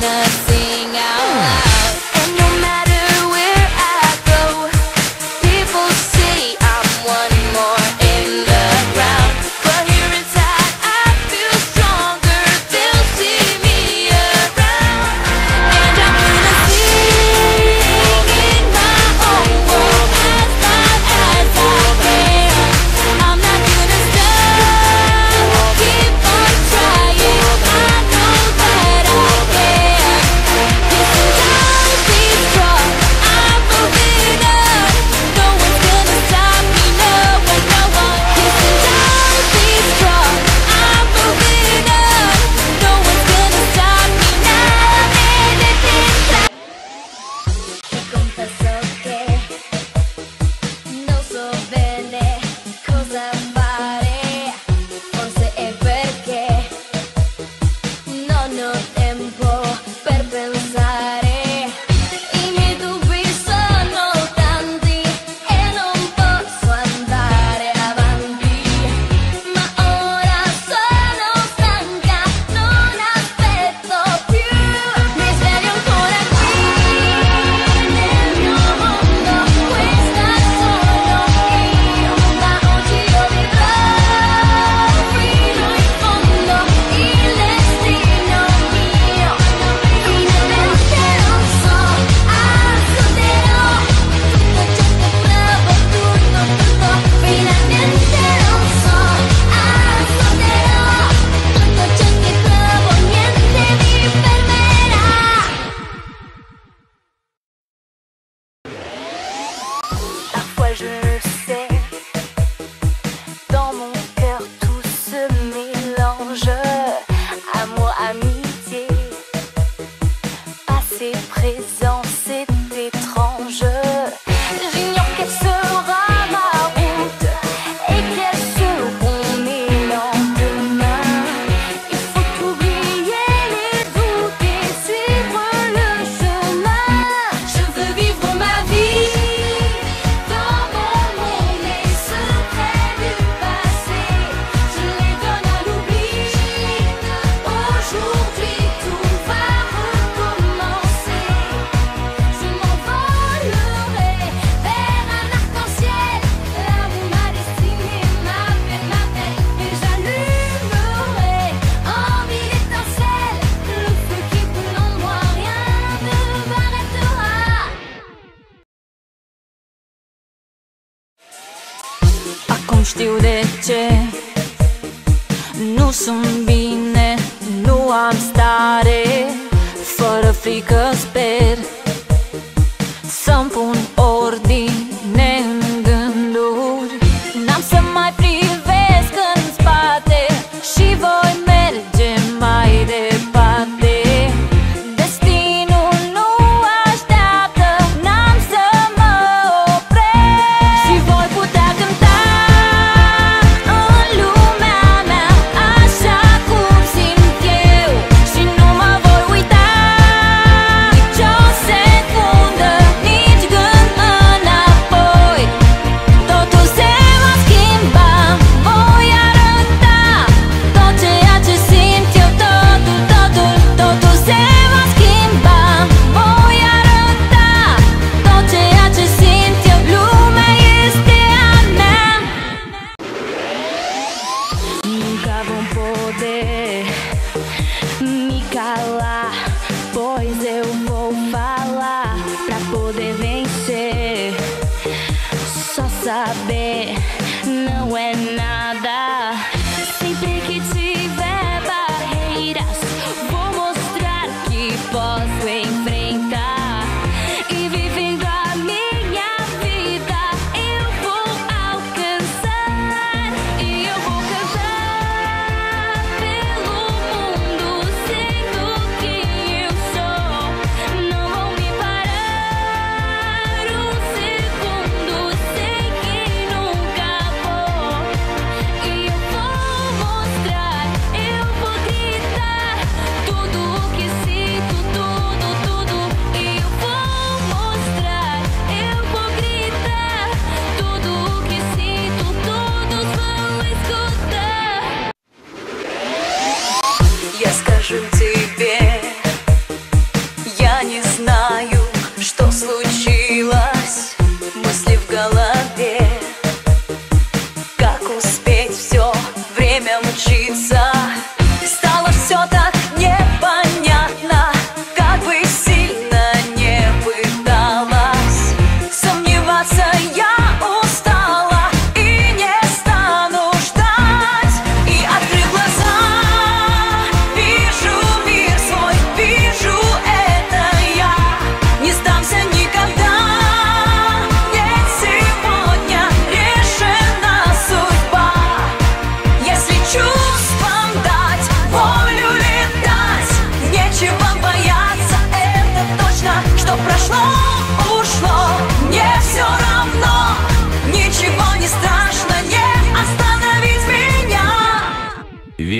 gonna see am stare Fără frică sper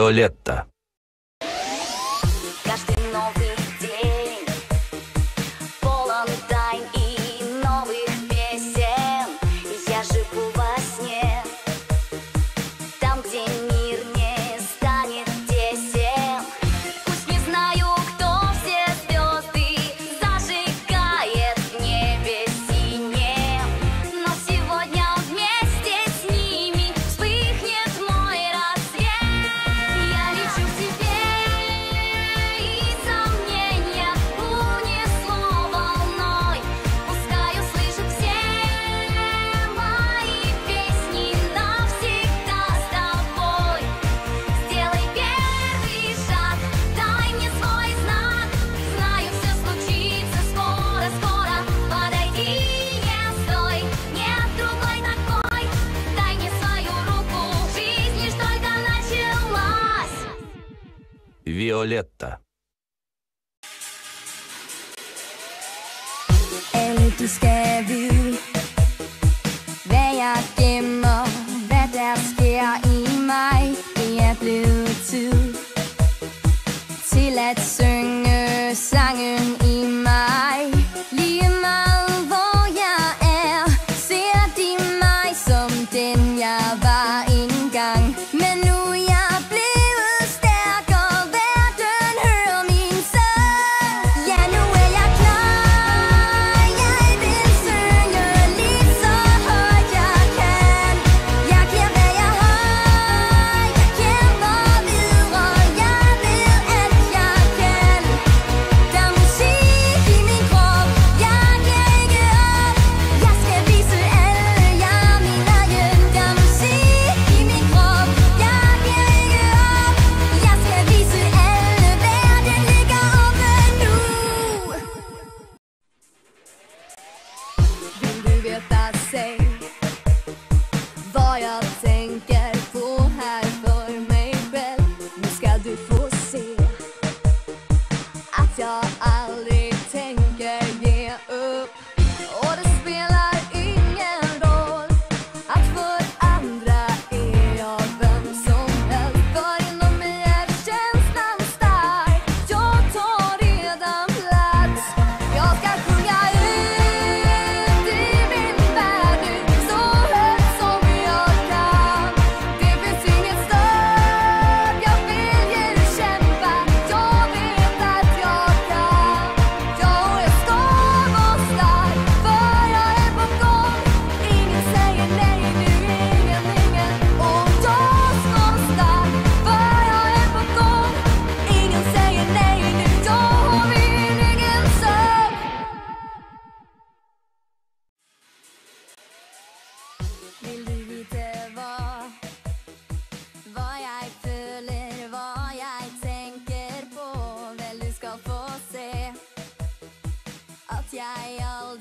Виолетта. Nicoletta. Ei löyty skävy, väjät gemma, väderskär i mig. Det är bluetooth till that I say. 加油